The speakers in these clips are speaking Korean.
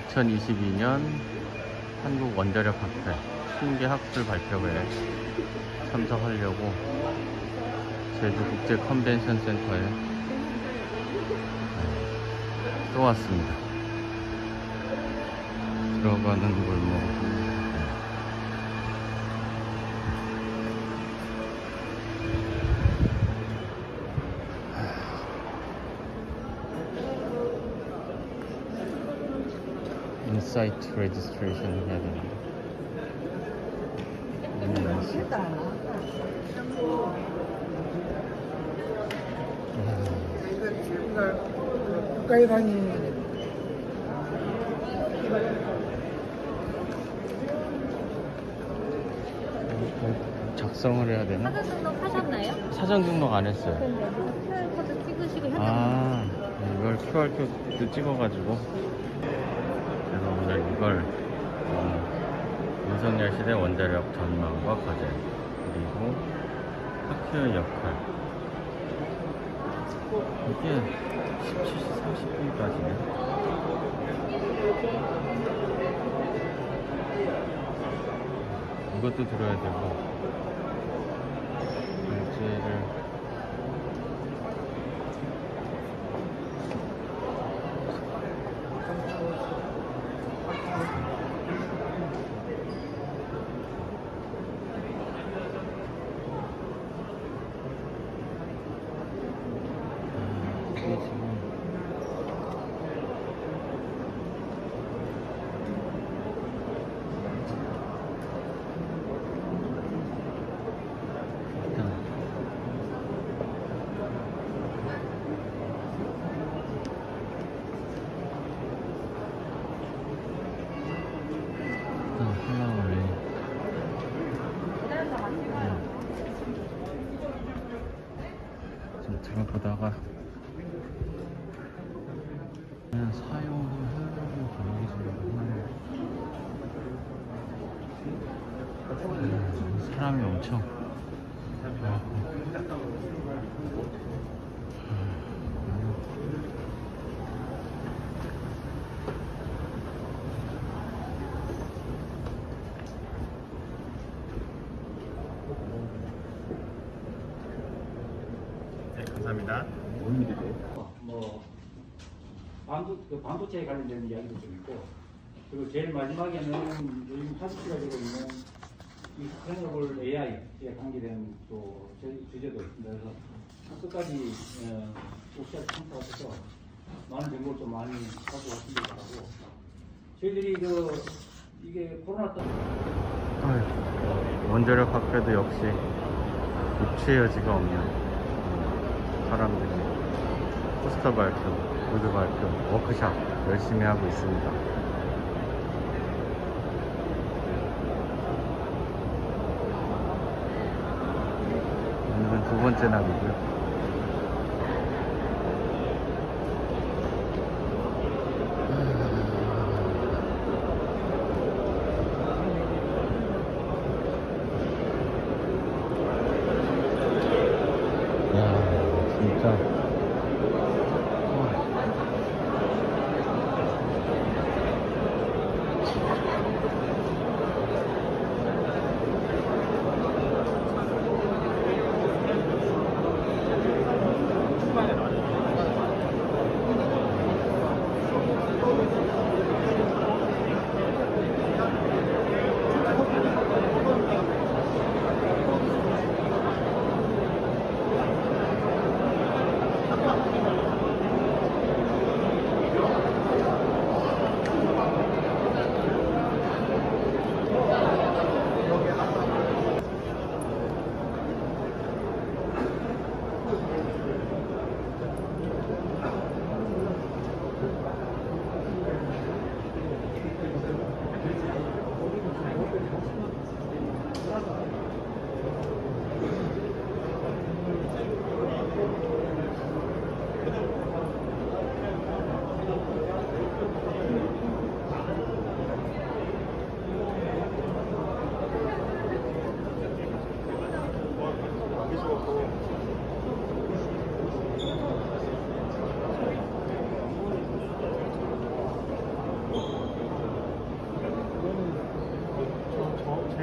2022년 한국 원자력 학회 신계 학술 발표회에 참석하려고 제주 국제 컨벤션 센터에 네, 또 왔습니다. 들어가는 골목. onsite registration 해야 되는데. 음, 가까이 다니는 작성을 해야 되나? 사전 등록 하셨나요? 사전 등록 안 했어요. 근데 QR코드 찍으시고 현장 아, 이걸 QR코드 찍어가지고 걸 음, 윤석열 시대 원자력 전망과 과제 그리고 학교의 역할. 이게 17시 30분까지네. 이것도 들어야 되고 결제를 아, 이게 지금 일단 일단 플라워를 좀 들어보다가 그냥 사용을 하려고 보내주는 음, 사람이 엄청 감사합니다. 뭐 반도 그 반도체에 관련된 이야기도 좀 있고 그리고 제일 마지막에는 요즘 하드키가 되고 있는 이 스테너블 AI에 관계된 또 주- 주제도 있습니다. 그래서 끝까지 어, 옥시아 참석하셔서 많은 정보를 좀 많이 갖고 왔으면 좋겠고 저희들이 그 이게 코로나 때 아휴, 원자력 학회도 역시 입추의 여지가 없는 사람들이 포스터 발표, 구두 발표, 워크샵 열심히 하고 있습니다. 오늘은 두 번째 날이고요. 야, 진짜.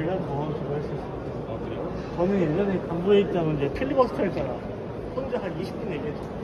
대한 경험을 할수 있습니다. 저는 예전에 간부에 있자면 이제 필리버스터 했잖아. 혼자 한 20분 얘기했죠.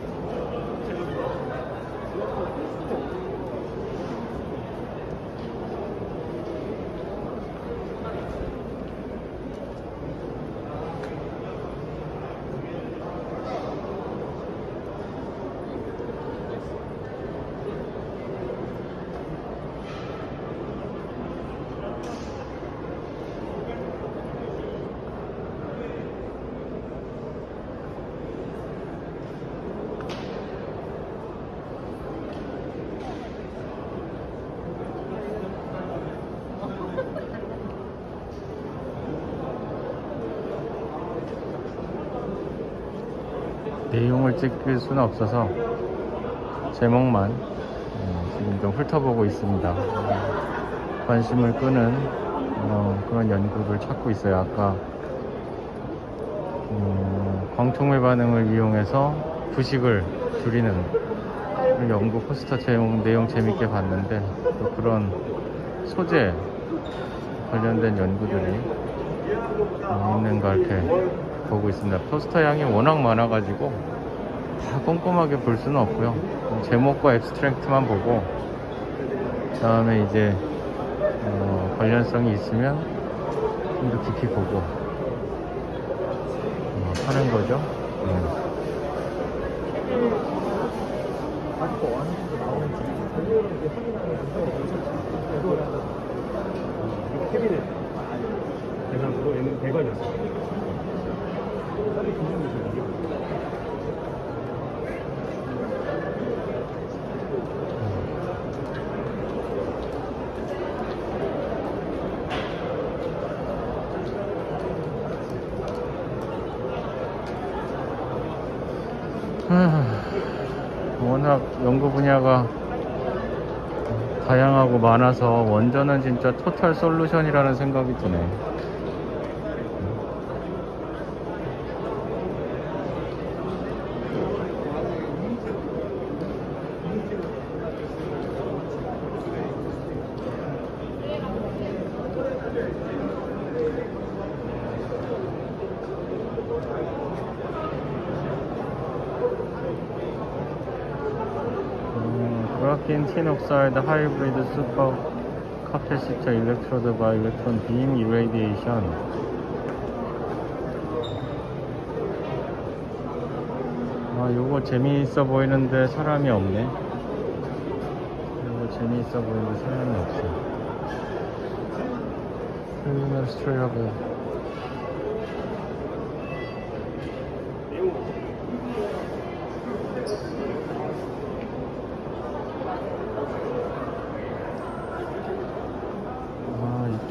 내용을 찍을 수는 없어서 제목만 어, 지금 좀 훑어보고 있습니다. 관심을 끄는 어, 그런 연구를 찾고 있어요. 아까 어, 광통의 반응을 이용해서 부식을 줄이는 연구 포스터 제목 내용 재밌게 봤는데 또 그런 소재 관련된 연구들이 어, 있는가 이렇게 보고 있습니다. 포스터 양이 워낙 많아가지고 다 꼼꼼하게 볼 수는 없고요. 제목과 앱스트랙트만 보고 다음에 이제 어, 관련성이 있으면 좀 더 깊이 보고 어, 하는 거죠. 네. 캐비넷 대상으로 얘는 대관이었어요. 하, 워낙 연구 분야가 다양하고 많아서 원전은 진짜 토탈 솔루션이라는 생각이 드네. graphene tin oxide hybrid supercapacitor electrode by electron beam irradiation 아 요거 재미있어 보이는데 사람이 없네. 요거 재미있어 보이는데 사람이 없어. 크리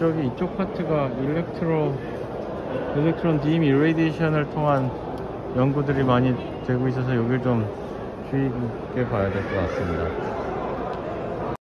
이쪽이 이쪽 파트가 일렉트로 일렉트론 빔 이레디에이션을 통한 연구들이 많이 되고 있어서 여길 좀 주의 깊게 봐야 될 것 같습니다.